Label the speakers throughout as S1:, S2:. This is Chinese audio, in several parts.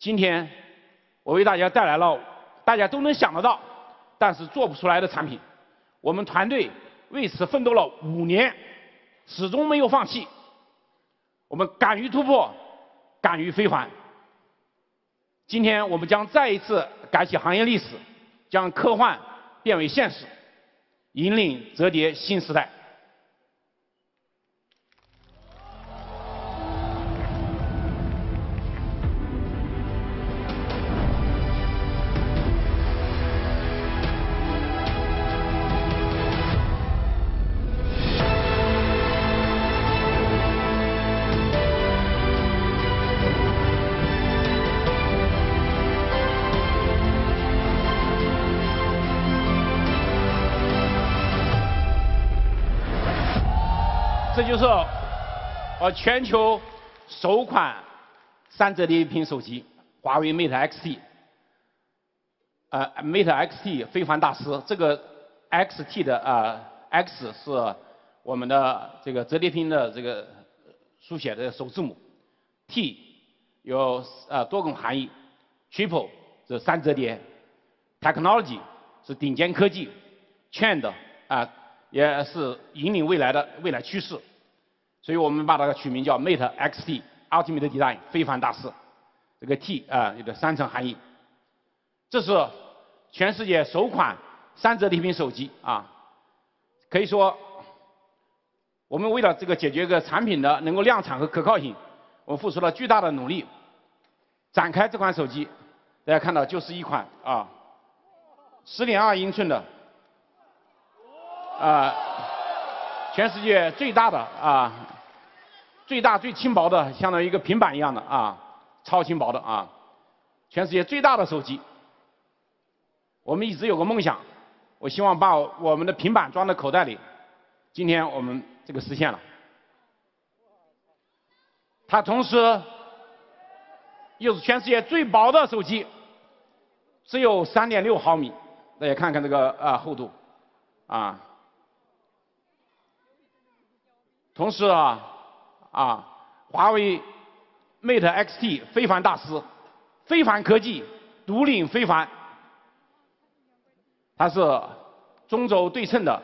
S1: 今天我为大家带来了大家都能想得到，但是做不出来的产品。我们团队为此奋斗了五年，始终没有放弃。我们敢于突破，敢于飞凡。今天我们将再一次改写行业历史，将科幻变为现实，引领折叠新时代。全球首款三折叠屏手机华为 Mate X T，呃 Mate X T 非凡大师，这个 X T 的呃 X 是我们的这个折叠屏的这个书写的首字母，T 有呃多种含义，Triple 是三折叠，Technology 是顶尖科技，Trend 啊也是引领未来的未来趋势。所以我们把它取名叫 Mate X T Ultimate Design 非凡大师，这个 T 啊有个三层含义。这是全世界首款三折叠屏手机啊，可以说我们为了这个解决个产品的能够量产和可靠性，我们付出了巨大的努力。展开这款手机，大家看到就是一款啊，十点二英寸的啊。全世界最大的啊，最大最轻薄的，相当于一个平板一样的啊，超轻薄的啊，全世界最大的手机。我们一直有个梦想，我希望把我们的平板装在口袋里。今天我们这个实现了。它同时又是全世界最薄的手机，只有三点六毫米。大家看看这个啊厚度，啊。同时啊，啊，华为 Mate X T 非凡大师，非凡科技独领非凡，它是中轴对称的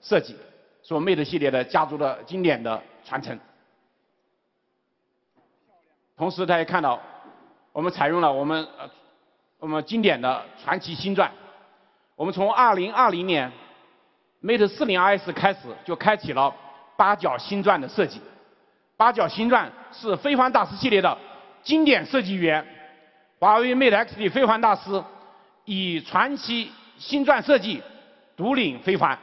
S1: 设计，是我 Mate 系列的家族的经典的传承。同时，大家看到，我们采用了我们呃我们经典的传奇星钻，我们从2020年 Mate 40 S 开始就开启了。八角星钻的设计，八角星钻是非凡大师系列的经典设计语言。华为 Mate X T 非凡大师以传奇星钻设计独领非凡。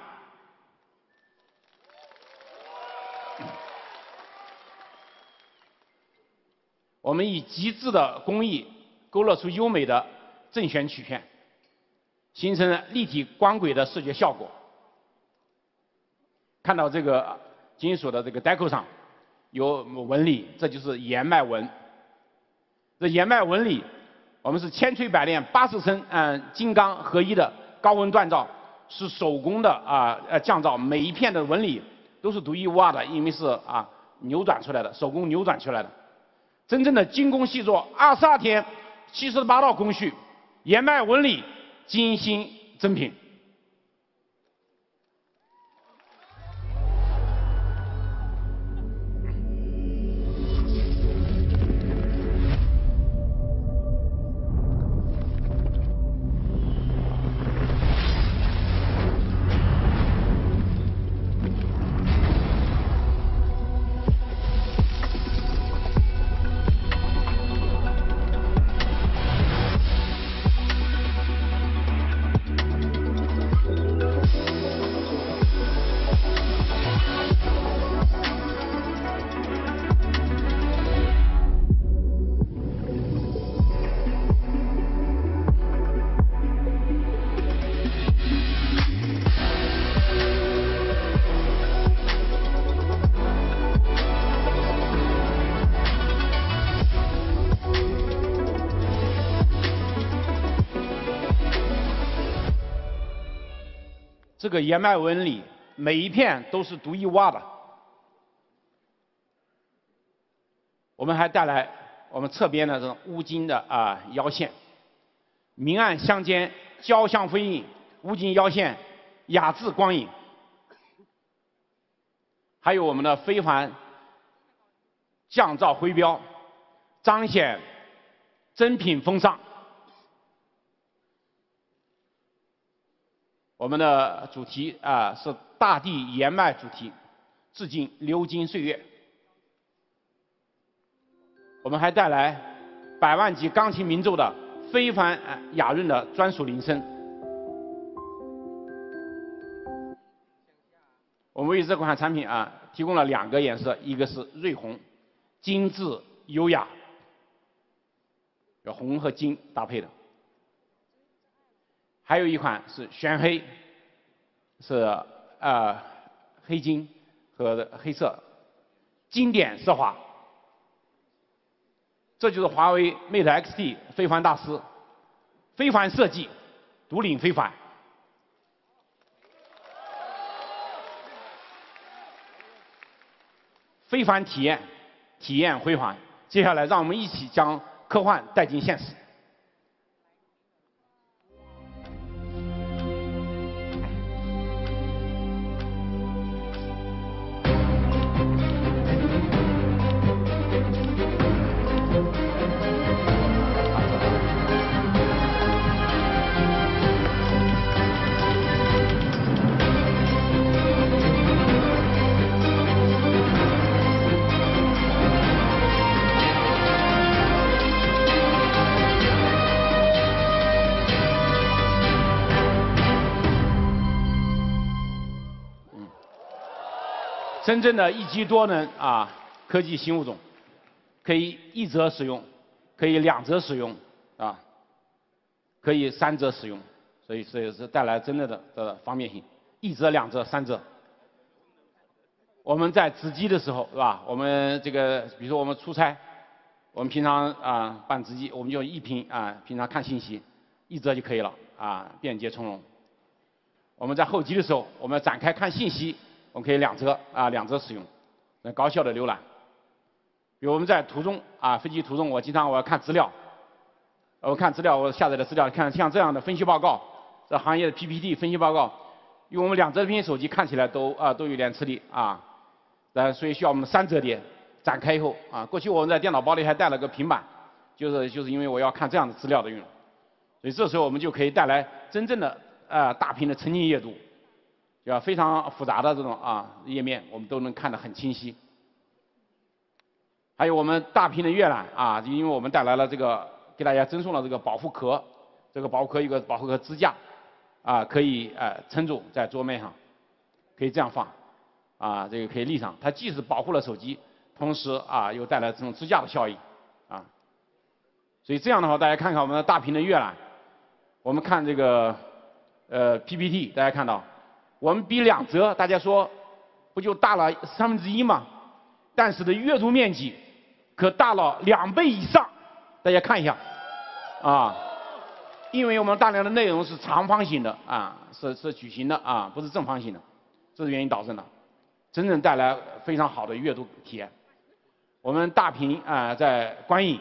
S1: 我们以极致的工艺勾勒出优美的正弦曲线，形成了立体光轨的视觉效果。看到这个。金属的这个 deco 上有纹理，这就是岩脉纹。这岩脉纹理，我们是千锤百炼，八十层嗯金刚合一的高温锻造，是手工的啊呃降造，每一片的纹理都是独一无二的，因为是啊扭转出来的，手工扭转出来的。真正的精工细作，二十二天，七十八道工序，岩脉纹理，精心珍品。这个岩脉纹理，每一片都是独一无二的。我们还带来我们侧边的这种乌金的啊腰线，明暗相间，交相辉映，乌金腰线，雅致光影。还有我们的飞帆降噪徽标，彰显珍品风尚。我们的主题啊是大地延脉主题，致敬流金岁月。我们还带来百万级钢琴名奏的非凡雅润的专属铃声。我们为这款产品啊提供了两个颜色，一个是瑞红，精致优雅，有红和金搭配的。还有一款是玄黑，是呃黑金和黑色，经典奢华。这就是华为 Mate X-T 非凡大师，非凡设计，独领非凡。非凡体验，体验辉煌。接下来，让我们一起将科幻带进现实。真正的一机多能啊，科技新物种，可以一折使用，可以两折使用啊，可以三折使用，所以所以是带来真正的的方便性，一折、两折、三折。我们在值机的时候是吧？我们这个比如说我们出差，我们平常啊办值机，我们就一屏啊，平常看信息，一折就可以了啊，便捷从容。我们在候机的时候，我们要展开看信息。我们可以两折啊，两折使用，能高效的浏览。比如我们在途中啊，飞机途中，我经常我要看资料，我看资料，我下载的资料，看像这样的分析报告，这行业的 PPT 分析报告，用我们两折屏手机看起来都啊都有点吃力啊，呃，所以需要我们三折叠展开以后啊，过去我们在电脑包里还带了个平板，就是就是因为我要看这样的资料的用，所以这时候我们就可以带来真正的啊大屏的沉浸阅读。要非常复杂的这种啊页面，我们都能看得很清晰。还有我们大屏的阅览啊，因为我们带来了这个，给大家赠送了这个保护壳，这个保护壳一个保护壳支架，啊，可以呃撑住在桌面上，可以这样放，啊，这个可以立上，它既是保护了手机，同时啊又带来这种支架的效应，啊，所以这样的话，大家看看我们的大屏的阅览，我们看这个呃 PPT，大家看到。我们比两折，大家说不就大了三分之一吗？但是的阅读面积可大了两倍以上。大家看一下，啊，因为我们大量的内容是长方形的啊，是是矩形的啊，不是正方形的，这是原因导致的，真正带来非常好的阅读体验。我们大屏啊在观影，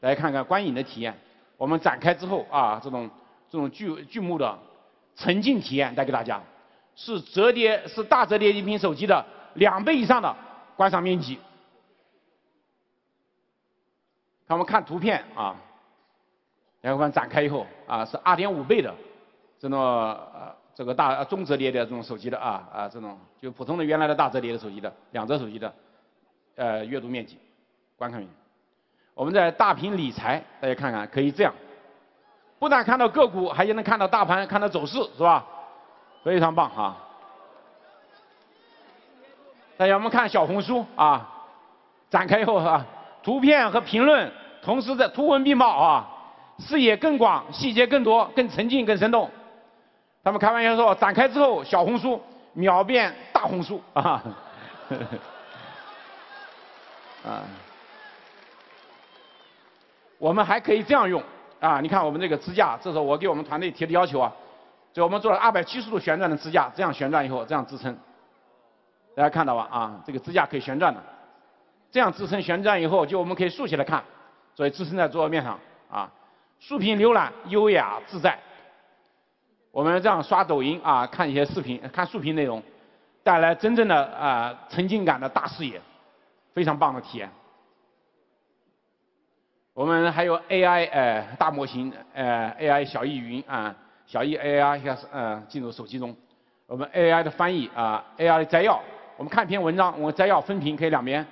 S1: 大家看看观影的体验。我们展开之后啊，这种这种剧剧目的沉浸体验带给大家。是折叠是大折叠一屏手机的两倍以上的观赏面积。看我们看图片啊，然后看展开以后啊，是二点五倍的这种呃这个大中折叠的这种手机的啊啊这种就普通的原来的大折叠的手机的两折手机的呃阅读面积观看面积。我们在大屏理财，大家看看可以这样，不但看到个股，还能看到大盘，看到走势，是吧？非常棒啊！大家我们看小红书啊，展开以后哈，图片和评论同时在图文并茂啊，视野更广，细节更多，更沉浸，更生动。他们开玩笑说，展开之后小红书秒变大红书啊！啊，我们还可以这样用啊！你看我们这个支架，这是我给我们团队提的要求啊。就我们做了二百七十度旋转的支架，这样旋转以后这样支撑，大家看到吧？啊，这个支架可以旋转的，这样支撑旋转以后，就我们可以竖起来看，所以支撑在桌面上啊。竖屏浏览优雅自在。我们这样刷抖音啊，看一些视频，看竖屏内容，带来真正的啊沉浸感的大视野，非常棒的体验。我们还有 AI 呃大模型呃 AI 小艺云啊小艺 AI 现在呃进入手机中。我们 AI 的翻译啊 AI 的摘要，我们看一篇文章，我们摘要分屏可以两边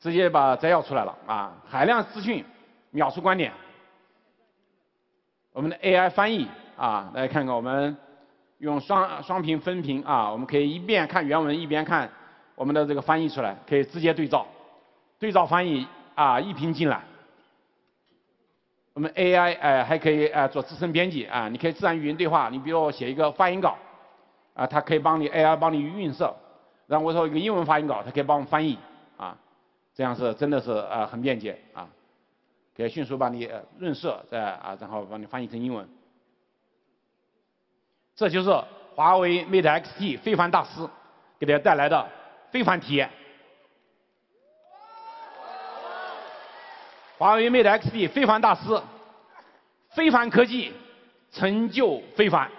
S1: 直接把摘要出来了啊海量资讯秒出观点。我们的 AI 翻译啊，大家看看，我们用双双屏分屏啊，我们可以一边看原文一边看我们的这个翻译出来，可以直接对照，对照翻译啊一屏进来。我们 AI 哎还可以哎做自身编辑啊，你可以自然语音对话，你比如我写一个发音稿啊，它可以帮你 AI 帮你润色，然后我说一个英文发音稿，它可以帮我翻译啊，这样是真的是呃很便捷啊。可以迅速帮你润色，再啊，然后帮你翻译成英文。这就是华为 Mate X T 非凡大师给大家带来的非凡体验。华为 Mate X T 非凡大师，非凡科技，成就非凡。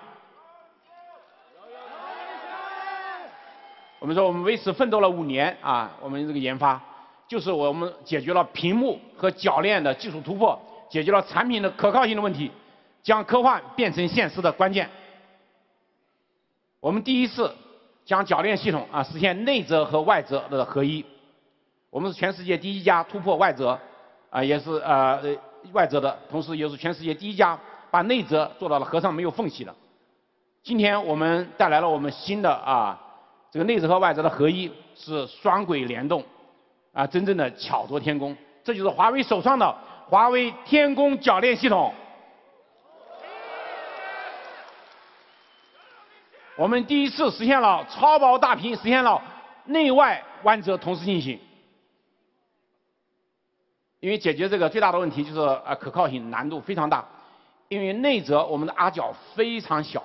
S1: 我们说我们为此奋斗了五年啊，我们这个研发。就是我们解决了屏幕和铰链的技术突破，解决了产品的可靠性的问题，将科幻变成现实的关键。我们第一次将铰链系统啊实现内折和外折的合一。我们是全世界第一家突破外折啊，也是呃外折的，同时也是全世界第一家把内折做到了合上没有缝隙的。今天我们带来了我们新的啊这个内折和外折的合一，是双轨联动。啊，真正的巧夺天工，这就是华为首创的华为天宫铰链系统。我们第一次实现了超薄大屏，实现了内外弯折同时进行。因为解决这个最大的问题就是啊可靠性难度非常大，因为内折我们的阿角非常小，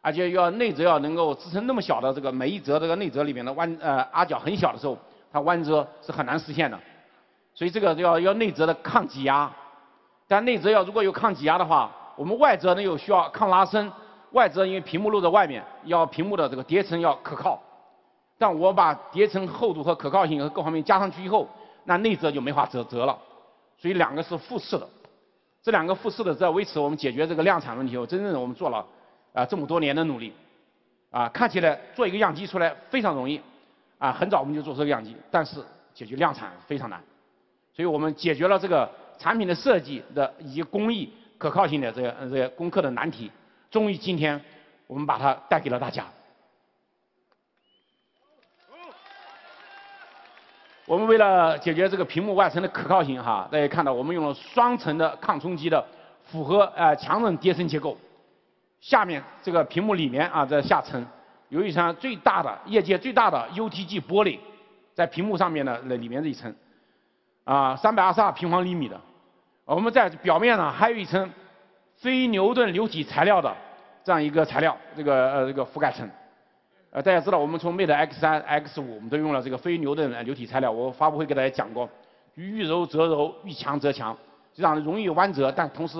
S1: 而且要内折要能够支撑那么小的这个每一折这个内折里面的弯呃阿角很小的时候。它弯折是很难实现的，所以这个要要内折的抗挤压，但内折要如果有抗挤压的话，我们外折呢又需要抗拉伸，外折因为屏幕露在外面，要屏幕的这个叠层要可靠，但我把叠层厚度和可靠性和各方面加上去以后，那内折就没法折折了，所以两个是复式的，这两个复式的在维持我们解决这个量产问题后，真正的我们做了啊这么多年的努力，啊看起来做一个样机出来非常容易。啊，很早我们就做这个样机，但是解决量产非常难，所以我们解决了这个产品的设计的以及工艺可靠性的这个这个攻克的难题，终于今天我们把它带给了大家。我们为了解决这个屏幕外层的可靠性，哈，大家看到我们用了双层的抗冲击的复合呃强韧叠层结构，下面这个屏幕里面啊在下层。有一层最大的业界最大的 UTG 玻璃，在屏幕上面的那里面这一层，啊，三百二十二平方厘米的。我们在表面上还有一层非牛顿流体材料的这样一个材料，这个呃这个覆盖层。大家知道我们从 Mate X 三、X 五，我们都用了这个非牛顿流体材料。我发布会给大家讲过，遇柔则柔，遇强则强，这样容易弯折，但同时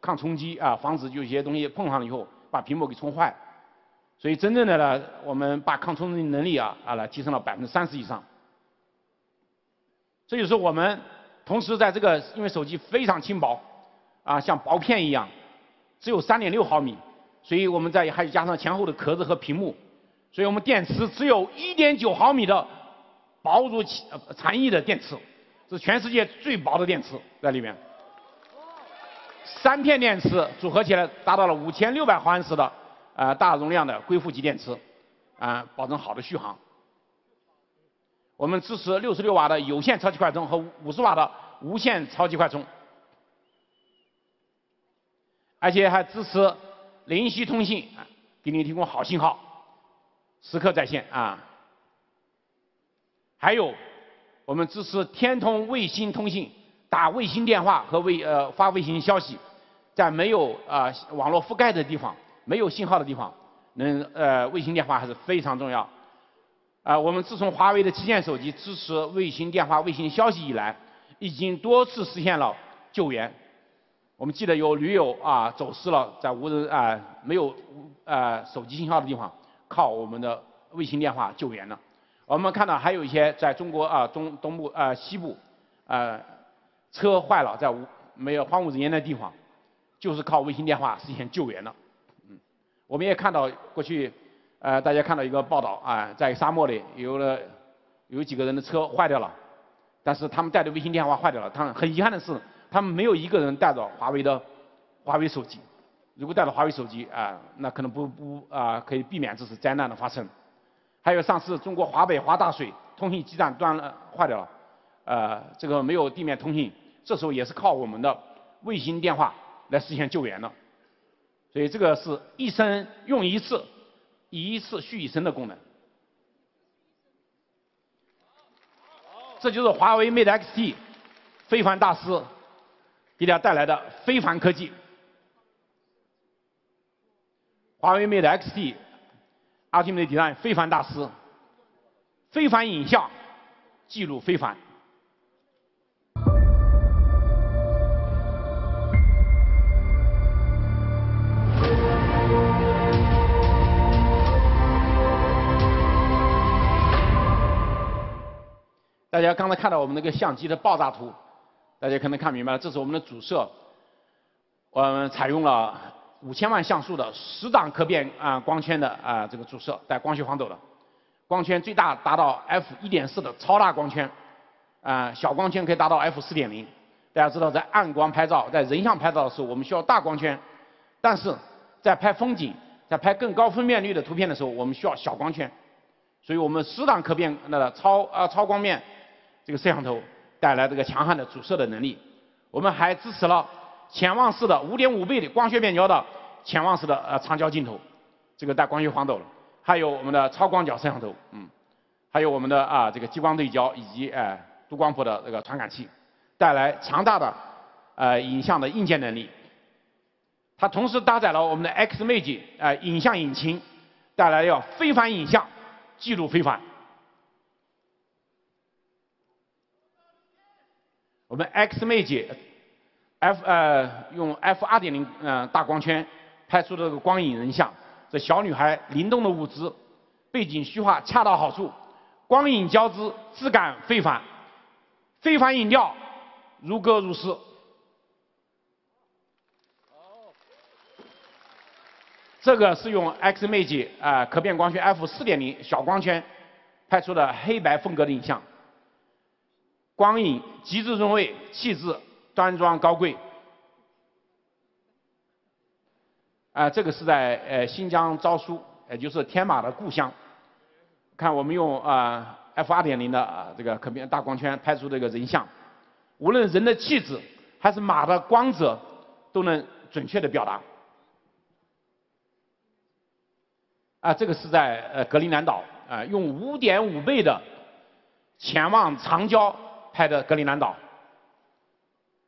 S1: 抗冲击啊，防止有些东西碰上了以后把屏幕给冲坏。所以真正的呢，我们把抗冲击能力啊啊来提升了百分之三十以上。这就是我们同时在这个因为手机非常轻薄啊，像薄片一样，只有三点六毫米，所以我们在还加上前后的壳子和屏幕，所以我们电池只有一点九毫米的薄如蝉翼的电池，是全世界最薄的电池在里面。三片电池组合起来达到了五千六百毫安时的。啊，大容量的硅负极电池，啊，保证好的续航。我们支持六十六瓦的有线超级快充和五十瓦的无线超级快充，而且还支持灵犀通信，给你提供好信号，时刻在线啊。还有，我们支持天通卫星通信，打卫星电话和卫呃发卫星消息，在没有啊网络覆盖的地方。没有信号的地方，能呃卫星电话还是非常重要。啊，我们自从华为的旗舰手机支持卫星电话、卫星消息以来，已经多次实现了救援。我们记得有驴友啊走失了，在无人啊没有啊手机信号的地方，靠我们的卫星电话救援了。我们看到还有一些在中国啊中东部啊西部啊车坏了，在无没有荒无人烟的地方，就是靠卫星电话实现救援了。嗯，我们也看到过去呃大家看到一个报道啊，在沙漠里有了有几个人的车坏掉了，但是他们带的卫星电话坏掉了，他们很遗憾的是。他们没有一个人带着华为的华为手机，如果带着华为手机啊，那可能不不啊可以避免这次灾难的发生。还有上次中国华北华大水通信基站断了坏掉了，呃这个没有地面通信，这时候也是靠我们的卫星电话来实现救援的。所以这个是一生用一次，以一次续一生的功能。这就是华为 Mate X T 非凡大师。给大家带来的非凡科技，华为 Mate X T Ultimate Design 非凡大师，非凡影像记录非凡。大家刚才看到我们那个相机的爆炸图。大家可能看明白了，这是我们的主摄，我们采用了五千万像素的十档可变啊光圈的啊这个主摄带光学防抖的，光圈最大达到 f 一点四的超大光圈，啊小光圈可以达到 f 四点零。大家知道在暗光拍照、在人像拍照的时候，我们需要大光圈，但是在拍风景、在拍更高分辨率的图片的时候，我们需要小光圈。所以我们十档可变那个超啊超光面这个摄像头。带来这个强悍的主摄的能力，我们还支持了潜望式的五点五倍的光学变焦的潜望式的呃长焦镜头，这个带光学防抖了，还有我们的超广角摄像头，嗯，还有我们的啊这个激光对焦以及呃多光谱的这个传感器，带来强大的呃影像的硬件能力。它同时搭载了我们的 Xmage 呃影像引擎，带来要非凡影像，记录非凡。我们 Xmage F 呃用 F 二点零嗯大光圈拍出的这个光影人像，这小女孩灵动的舞姿，背景虚化恰到好处，光影交织质感非凡，非凡影调如歌如诗。这个是用 Xmage 啊可变光圈 F 四点零小光圈拍出的黑白风格的影像。光影极致入位，气质端庄高贵。啊，这个是在呃新疆昭苏，也就是天马的故乡。看我们用啊 f 二点零的啊这个可变大光圈拍出这个人像，无论人的气质还是马的光泽，都能准确的表达。啊，这个是在呃格陵兰岛啊，用五点五倍的潜望长焦。拍的格陵兰岛，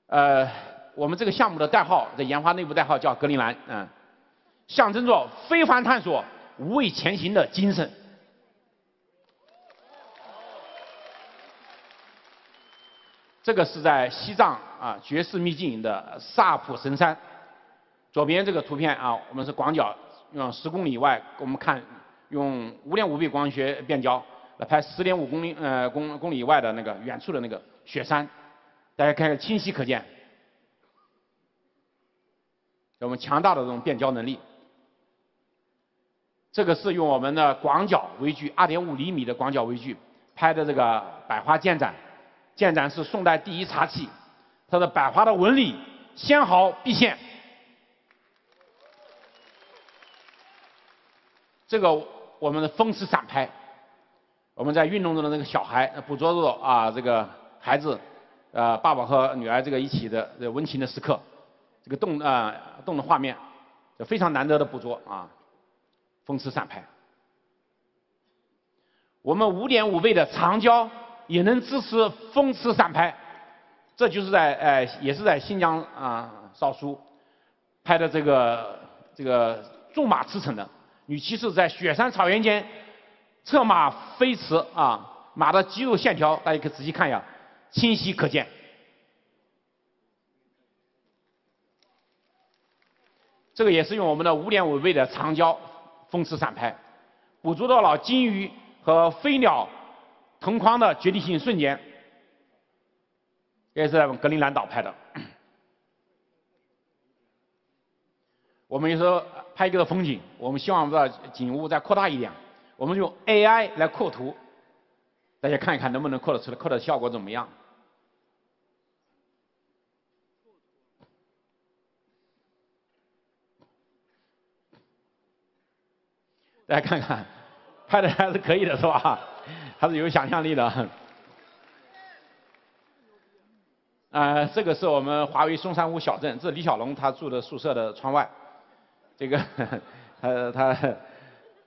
S1: 呃，我们这个项目的代号在研发内部代号叫格陵兰，嗯，象征着非凡探索、无畏前行的精神。这个是在西藏啊绝世秘境的萨普神山，左边这个图片啊，我们是广角用十公里以外，我们看用五点五倍光学变焦。来拍十点五公里呃公公里以外的那个远处的那个雪山，大家看看清晰可见，我们强大的这种变焦能力。这个是用我们的广角微距二点五厘米的广角微距拍的这个百花建盏，建盏是宋代第一茶器，它的百花的纹理纤毫毕现。这个我们的风驰闪拍。我们在运动中的那个小孩，捕捉住啊这个孩子，呃爸爸和女儿这个一起的这温情的时刻，这个动啊动的画面，就非常难得的捕捉啊，风驰闪拍。我们五点五倍的长焦也能支持风驰闪拍，这就是在呃也是在新疆啊少苏拍的这个这个纵马驰骋的女骑士在雪山草原间。策马飞驰啊，马的肌肉线条，大家可以仔细看一下，清晰可见。这个也是用我们的五点五倍的长焦风驰散拍捕捉到了金鱼和飞鸟同框的决定性瞬间也是在格陵兰岛拍的。我们也说拍一个风景我们希望我们的景物再扩大一点我们用 ai 来扩图大家看一看能不能扩得出来，扩的效果怎么样？大家看看，拍的还是可以的，是吧？还是有想象力的。啊，这个是我们华为松山屋小镇，这李小龙他住的宿舍的窗外。这个他他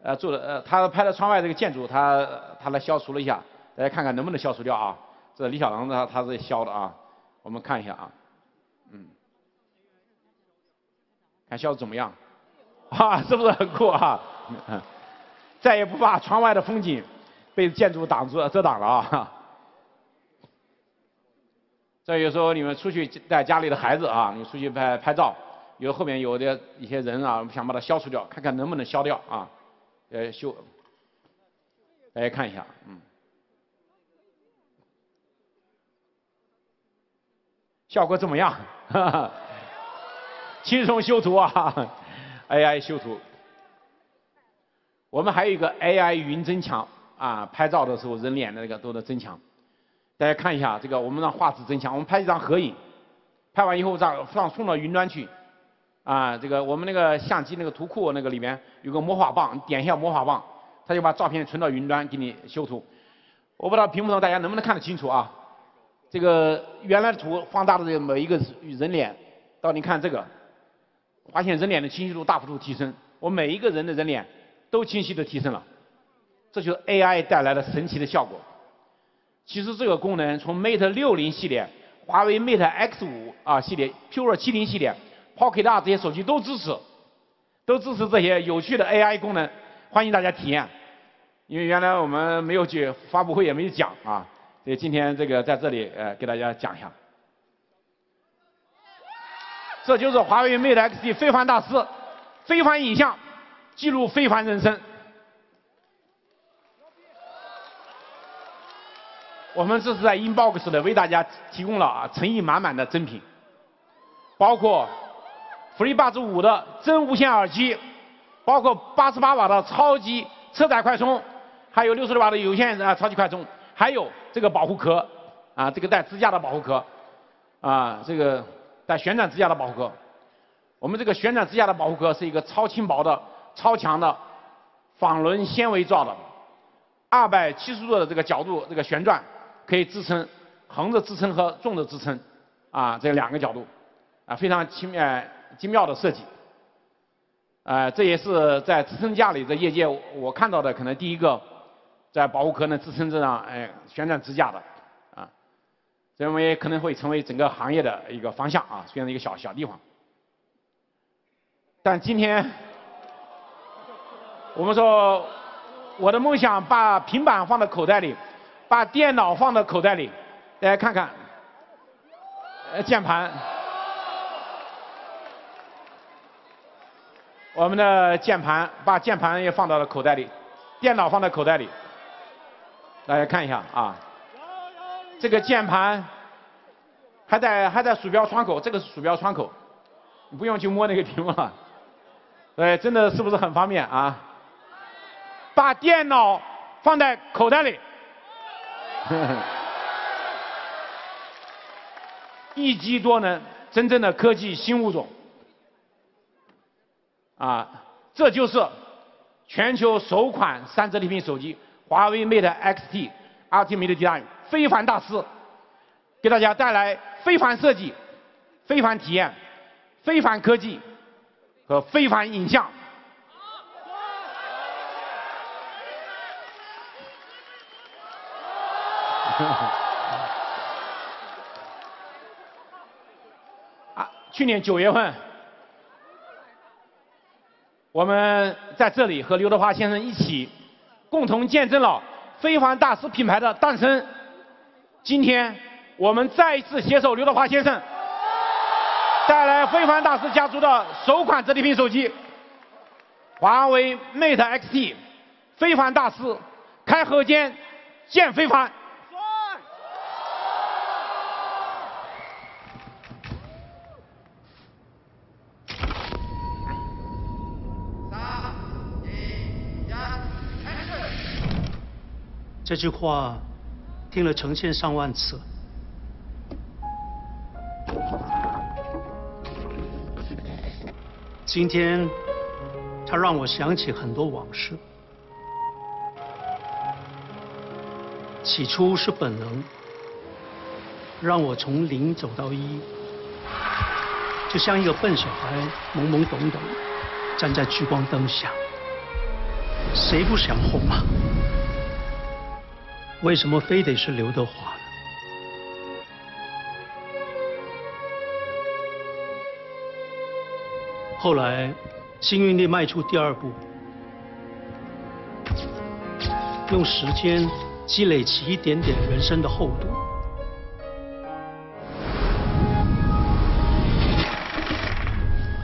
S1: 呃住的呃他拍的窗外这个建筑，他他来消除了一下，大家看看能不能消除掉啊？这李小龙他他是消的啊，我们看一下啊，嗯，看消的怎么样？啊，是不是很酷啊？再也不怕窗外的风景被建筑挡住、遮挡了啊！这有时候你们出去带家里的孩子啊，你出去拍拍照，有后面有的一些人啊，想把它消除掉，看看能不能消掉啊？呃，修，大家看一下，嗯，效果怎么样？轻松修图啊，AI 修图。我们还有一个 AI 云增强啊，拍照的时候人脸的那个都能增强。大家看一下这个，我们让画质增强。我们拍一张合影，拍完以后让放送到云端去。啊，这个我们那个相机那个图库那个里面有个魔法棒，点一下魔法棒，它就把照片存到云端给你修图。我不知道屏幕上大家能不能看得清楚啊？这个原来的图放大的这每一个人脸，到你看这个，发现人脸的清晰度大幅度提升。我每一个人的人脸。都清晰的提升了，这就是 AI 带来的神奇的效果。其实这个功能从 Mate 六零系列、华为 Mate X 五啊系列、Pure 七零系列、Pocket 二这些手机都支持，都支持这些有趣的 AI 功能，欢迎大家体验。因为原来我们没有去发布会也没有讲啊，所以今天这个在这里呃给大家讲一下。这就是华为 Mate X 非凡大师，非凡影像。记录非凡人生。我们这是在 Inbox 的为大家提供了啊诚意满满的真品，包括 FreeBuds 五的真无线耳机，包括八十八瓦的超级车载快充，还有六十六瓦的有线啊超级快充，还有这个保护壳啊这个带支架的保护壳啊这个带旋转支架的保护壳。我们这个旋转支架的保护壳是一个超轻薄的。超强的纺轮纤维状的，二百七十度的这个角度，这个旋转可以支撑横着支撑和纵着支撑，啊，这两个角度，啊，非常精妙精妙的设计，啊，这也是在支撑架里的业界我看到的可能第一个在保护壳能支撑这样哎旋转支架的，啊，这为可能会成为整个行业的一个方向啊，虽然一个小小地方，但今天。我们说，我的梦想把平板放在口袋里，把电脑放在口袋里，大家看看，呃，键盘，我们的键盘，把键盘也放到了口袋里，电脑放在口袋里，大家看一下啊，这个键盘还在还在鼠标窗口，这个是鼠标窗口，你不用去摸那个屏幕了，哎，真的是不是很方便啊？把电脑放在口袋里，一机多能，真正的科技新物种。啊，这就是全球首款三折叠屏手机——华为 Mate X T RT 魅力极光非凡大师，给大家带来非凡设计、非凡体验、非凡科技和非凡影像。啊，去年九月份，我们在这里和刘德华先生一起，共同见证了非凡大师品牌的诞生。今天，我们再一次携手刘德华先生，带来非凡大师家族的首款折叠屏手机，华为 Mate X T。非凡大师，开合间见非凡。
S2: 这句话听了成千上万次，今天他让我想起很多往事。起初是本能，让我从零走到一，就像一个笨小孩懵懵懂懂站在聚光灯下，谁不想红啊？为什么非得是刘德华呢？后来幸运地迈出第二步，用时间。积累起一点点人生的厚度，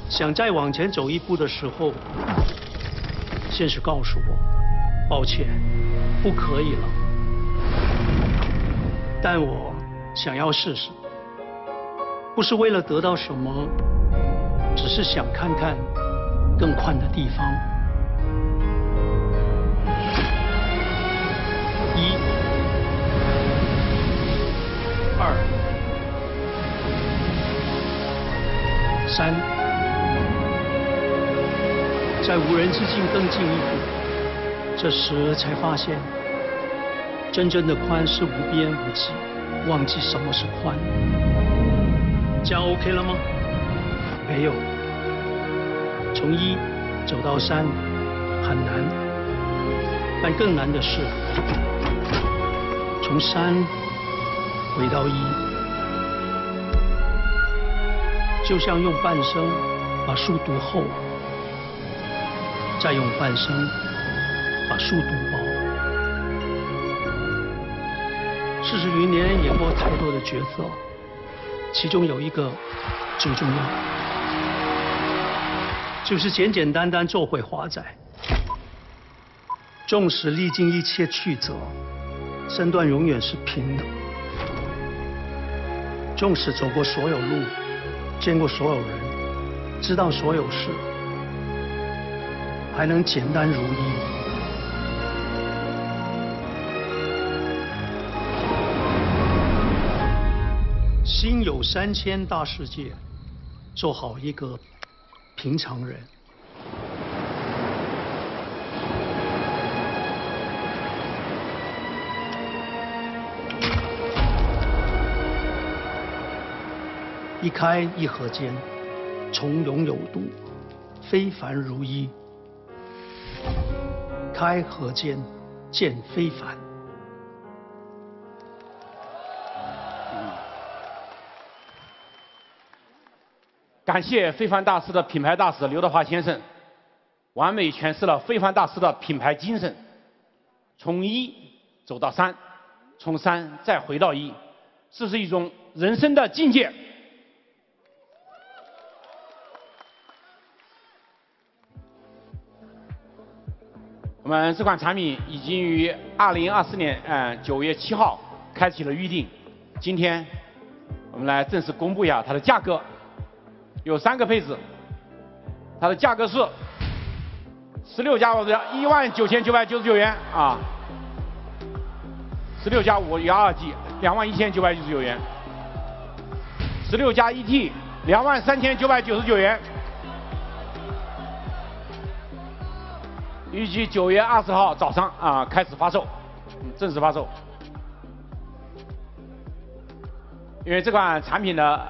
S2: 想再往前走一步的时候，现实告诉我，抱歉，不可以了。但我想要试试，不是为了得到什么，只是想看看更宽的地方。一、二三，在无人之境更进一步，这时才发现，真正的宽是无边无际，忘记什么是宽。这样 OK 了吗？没有，从一走到三很难，但更难的是从三回到一。就像用半生把书读厚，再用半生把书读薄。四十余年演过太多的角色，其中有一个最重要，就是简简单单做回华仔。纵使历经一切曲折，身段永远是平的；纵使走过所有路。见过所有人，知道所有事，还能简单如一。心有三千大世界，做好一个平常人。一开一合间，从容有度，非凡如一。开合间，见非凡。
S1: 感谢非凡大师的品牌大使刘德华先生，完美诠释了非凡大师的品牌精神。从一走到三，从三再回到一，这是一种人生的境界。我们这款产品已经于二零二四年嗯九月七号开启了预定，今天我们来正式公布一下它的价格，有三个配置，它的价格是十六加五的一万九千九百九十九元啊，十六加五幺二 G 两万一千九百九十九元，十六加一 T 两万三千九百九十九元。预计九月二十号早上啊开始发售，正式发售。因为这款产品的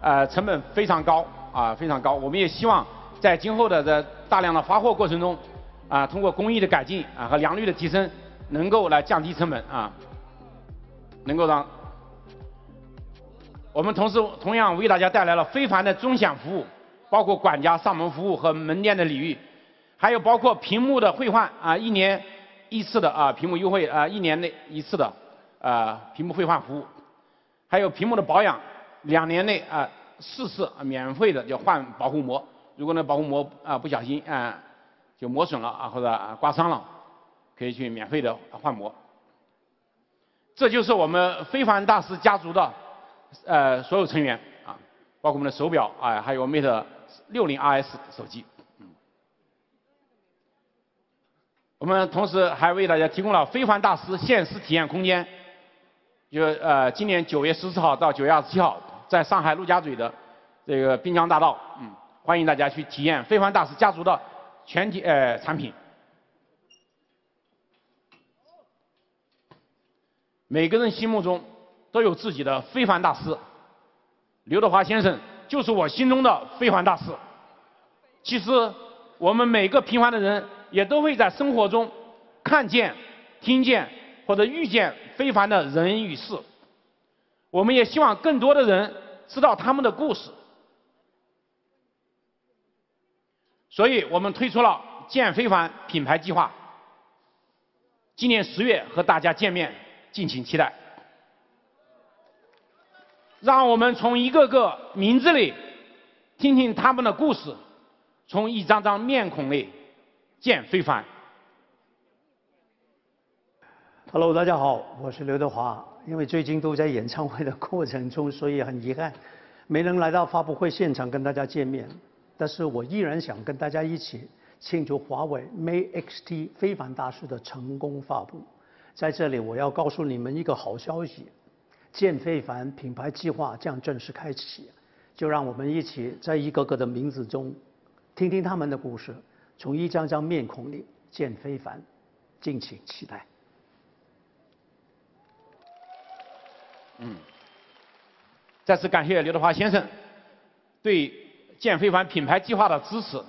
S1: 呃成本非常高啊非常高，我们也希望在今后的这大量的发货过程中啊，通过工艺的改进啊和良率的提升，能够来降低成本啊，能够让我们同时同样为大家带来了非凡的尊享服务，包括管家上门服务和门店的礼遇。还有包括屏幕的兑换啊，一年一次的啊屏幕优惠啊，一年内一次的啊屏幕兑换服务，还有屏幕的保养，两年内啊四次免费的就换保护膜。如果那保护膜啊不小心啊就磨损了啊或者啊刮伤了，可以去免费的换膜。这就是我们非凡大师家族的呃所有成员啊，包括我们的手表啊，还有 Mate 六零 RS 手机。我们同时还为大家提供了非凡大师现实体验空间，就呃今年九月十四号到九月二十七号，在上海陆家嘴的这个滨江大道，嗯，欢迎大家去体验非凡大师家族的全体呃产品。每个人心目中都有自己的非凡大师，刘德华先生就是我心中的非凡大师。其实我们每个平凡的人。也都会在生活中看见、听见或者遇见非凡的人与事。我们也希望更多的人知道他们的故事，所以我们推出了“见非凡”品牌计划。今年十月和大家见面，敬请期待。让我们从一个个名字里听听他们的故事，从一张张面孔里。见非凡。
S2: Hello，大家好，我是刘德华。因为最近都在演唱会的过程中，所以很遗憾没能来到发布会现场跟大家见面。但是我依然想跟大家一起庆祝华为 Mate X-T 非凡大师的成功发布。在这里，我要告诉你们一个好消息：见非凡品牌计划将正式开启。就让我们一起在一个个的名字中听听他们的故事。从一张张面孔里见非凡，敬请期待。
S1: 嗯，再次感谢刘德华先生对建非凡品牌计划的支持。